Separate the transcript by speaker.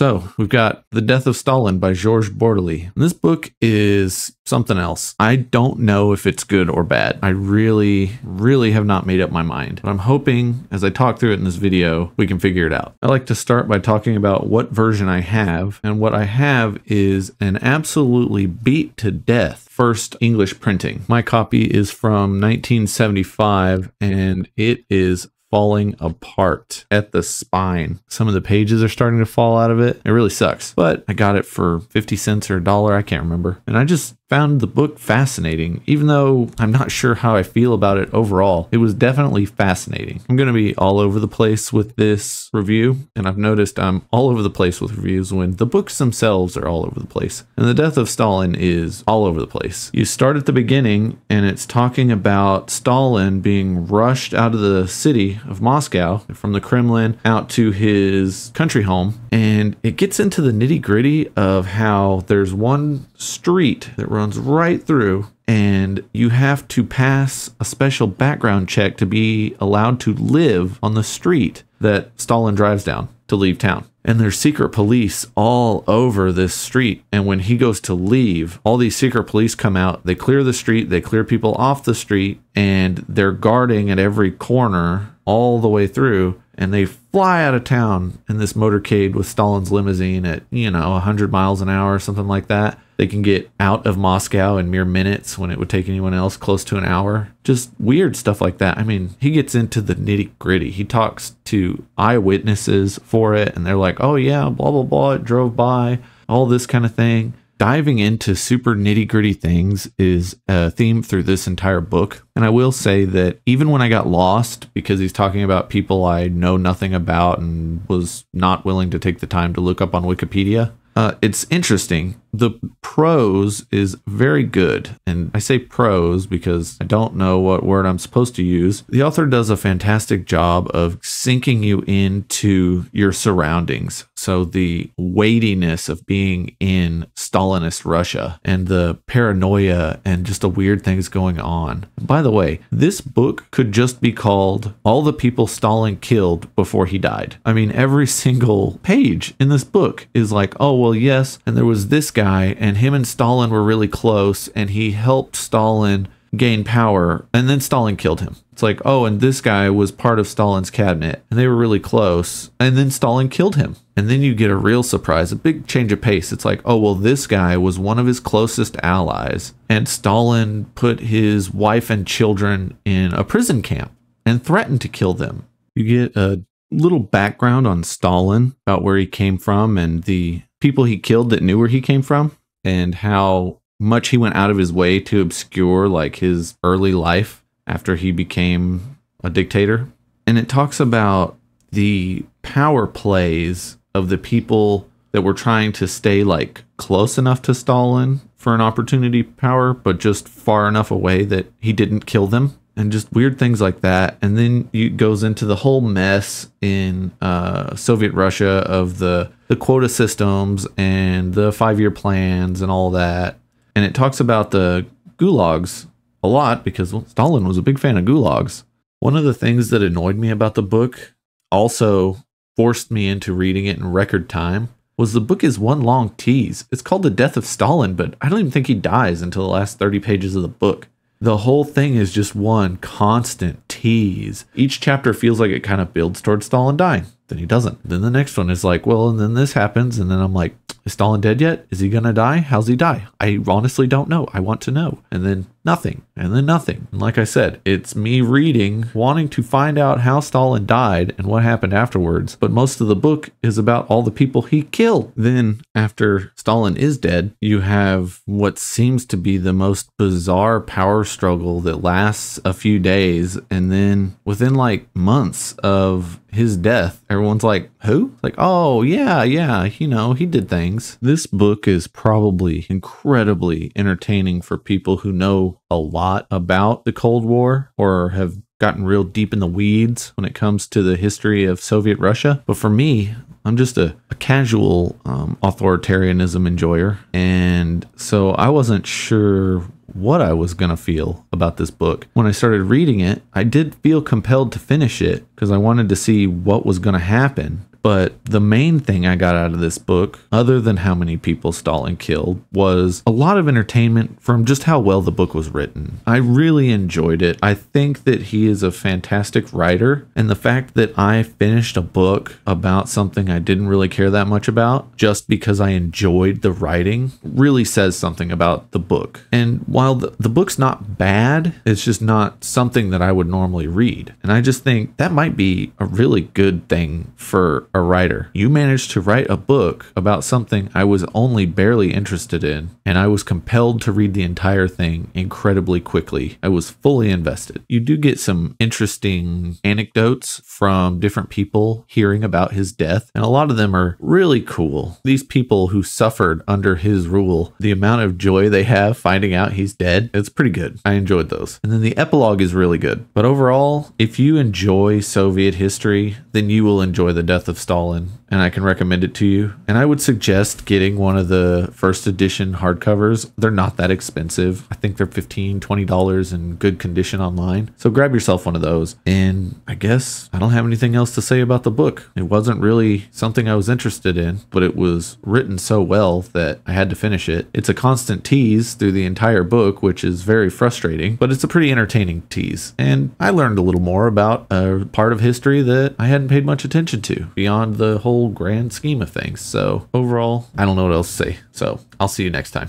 Speaker 1: So we've got The Death of Stalin by Georges Bortoli. This book is something else. I don't know if it's good or bad. I really, really have not made up my mind. But I'm hoping as I talk through it in this video, we can figure it out. I like to start by talking about what version I have. And what I have is an absolutely beat to death first English printing. My copy is from 1975 and it is falling apart at the spine. Some of the pages are starting to fall out of it. It really sucks. But I got it for 50 cents or a dollar, I can't remember. And I just found the book fascinating, even though I'm not sure how I feel about it overall. It was definitely fascinating. I'm going to be all over the place with this review, and I've noticed I'm all over the place with reviews when the books themselves are all over the place. And The Death of Stalin is all over the place. You start at the beginning, and it's talking about Stalin being rushed out of the city of Moscow from the Kremlin out to his country home, and it gets into the nitty gritty of how there's one street that runs right through and you have to pass a special background check to be allowed to live on the street that Stalin drives down to leave town. And there's secret police all over this street. And when he goes to leave, all these secret police come out. They clear the street, they clear people off the street, and they're guarding at every corner all the way through. And they fly out of town in this motorcade with Stalin's limousine at, you know, 100 miles an hour or something like that. They can get out of Moscow in mere minutes when it would take anyone else close to an hour. Just weird stuff like that. I mean, he gets into the nitty gritty. He talks to eyewitnesses for it, and they're like, oh, yeah, blah, blah, blah, it drove by, all this kind of thing diving into super nitty gritty things is a theme through this entire book. And I will say that even when I got lost, because he's talking about people I know nothing about and was not willing to take the time to look up on Wikipedia, uh, it's interesting. The prose is very good. And I say prose because I don't know what word I'm supposed to use. The author does a fantastic job of sinking you into your surroundings. So the weightiness of being in Stalinist Russia and the paranoia and just the weird things going on. By the way, this book could just be called All the People Stalin Killed Before He Died. I mean, every single page in this book is like, oh, well, yes. And there was this guy, and him and Stalin were really close, and he helped Stalin gain power, and then Stalin killed him. It's like, oh, and this guy was part of Stalin's cabinet, and they were really close, and then Stalin killed him. And then you get a real surprise, a big change of pace. It's like, oh, well, this guy was one of his closest allies, and Stalin put his wife and children in a prison camp and threatened to kill them. You get a little background on Stalin about where he came from and the people he killed that knew where he came from and how much he went out of his way to obscure like his early life after he became a dictator. And it talks about the power plays of the people that were trying to stay like close enough to Stalin for an opportunity power, but just far enough away that he didn't kill them and just weird things like that. And then it goes into the whole mess in uh, Soviet Russia of the the quota systems and the five year plans and all that. And it talks about the gulags a lot because well, Stalin was a big fan of gulags. One of the things that annoyed me about the book, also forced me into reading it in record time, was the book is one long tease. It's called The Death of Stalin, but I don't even think he dies until the last 30 pages of the book the whole thing is just one constant tease. Each chapter feels like it kind of builds towards Stalin dying. Then he doesn't. Then the next one is like, well, and then this happens. And then I'm like, is Stalin dead yet? Is he going to die? How's he die? I honestly don't know. I want to know. And then nothing. And then nothing. And like I said, it's me reading, wanting to find out how Stalin died and what happened afterwards. But most of the book is about all the people he killed. Then, after Stalin is dead, you have what seems to be the most bizarre power struggle that lasts a few days. And then within like months of his death, everyone's like, who? Like, oh, yeah, yeah, you know, he did things. This book is probably incredibly entertaining for people who know a lot about the Cold War or have gotten real deep in the weeds when it comes to the history of Soviet Russia. But for me, I'm just a, a casual um, authoritarianism enjoyer. And so I wasn't sure what I was going to feel about this book. When I started reading it, I did feel compelled to finish it because I wanted to see what was going to happen. But the main thing I got out of this book, other than how many people Stalin killed, was a lot of entertainment from just how well the book was written. I really enjoyed it. I think that he is a fantastic writer, and the fact that I finished a book about something I didn't really care that much about just because I enjoyed the writing really says something about the book. And while the, the book's not bad, it's just not something that I would normally read. And I just think that might be a really good thing for a writer. You managed to write a book about something I was only barely interested in, and I was compelled to read the entire thing incredibly quickly. I was fully invested. You do get some interesting anecdotes from different people hearing about his death, and a lot of them are really cool. These people who suffered under his rule, the amount of joy they have finding out he's dead, it's pretty good. I enjoyed those. And then the epilogue is really good. But overall, if you enjoy Soviet history, then you will enjoy The Death of Stalin, and I can recommend it to you. And I would suggest getting one of the first edition hardcovers. They're not that expensive. I think they're $15, $20 in good condition online. So grab yourself one of those. And I guess I don't have anything else to say about the book. It wasn't really something I was interested in, but it was written so well that I had to finish it. It's a constant tease through the entire book, which is very frustrating, but it's a pretty entertaining tease. And I learned a little more about a part of history that I hadn't paid much attention to beyond the whole grand scheme of things. So overall, I don't know what else to say. So I'll see you next time.